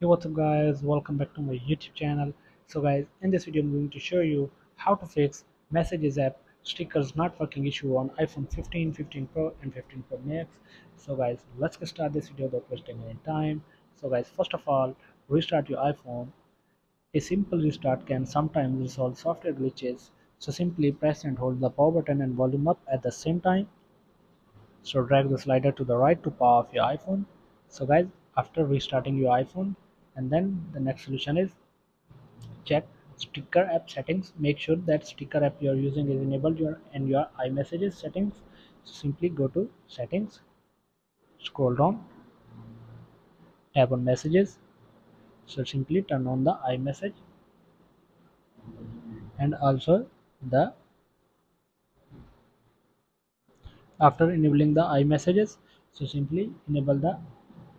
hey what's up guys? Welcome back to my youtube channel. So guys in this video i'm going to show you how to fix messages app stickers not working issue on iphone 15 15 pro and 15 pro max. So guys let's get start this video without wasting any time. So guys first of all restart your iphone. A simple restart can sometimes resolve software glitches. So simply press and hold the power button and volume up at the same time. So drag the slider to the right to power off your iphone. So guys after restarting your iphone and then the next solution is check sticker app settings. Make sure that sticker app you are using is enabled your and your iMessages settings. Simply go to settings scroll down tap on messages. So simply turn on the iMessage. And also the after enabling the iMessages so simply enable the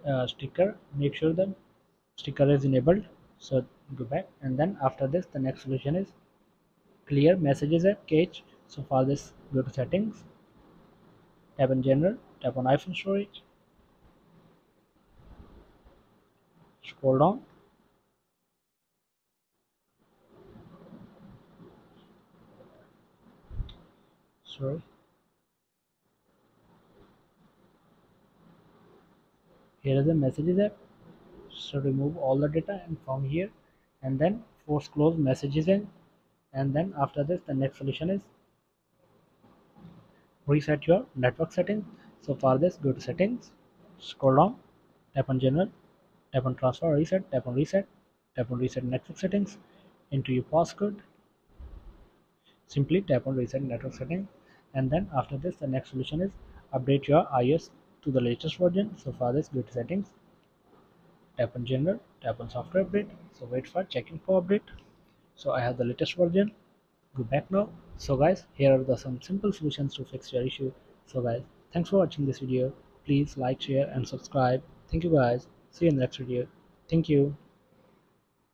uh, sticker. Make sure that sticker is enabled. So go back. And then after this the next solution is clear. Messages at cache. So for this go to settings. Tap on general. Tap on iphone storage. Scroll down. Sorry. Here is the messages app so remove all the data and from here and then force close messages in and then after this the next solution is reset your network settings. So for this go to settings scroll down tap on general tap on transfer reset tap on reset tap on reset network settings enter your passcode. Simply tap on reset network settings and then after this the next solution is update your iOS to the latest version. So for this go to settings tap on general tap on software update. So wait for checking for update. So i have the latest version. Go back now. So guys here are the some simple solutions to fix your issue. So guys thanks for watching this video. Please like share and subscribe. Thank you guys. See you in the next video. Thank you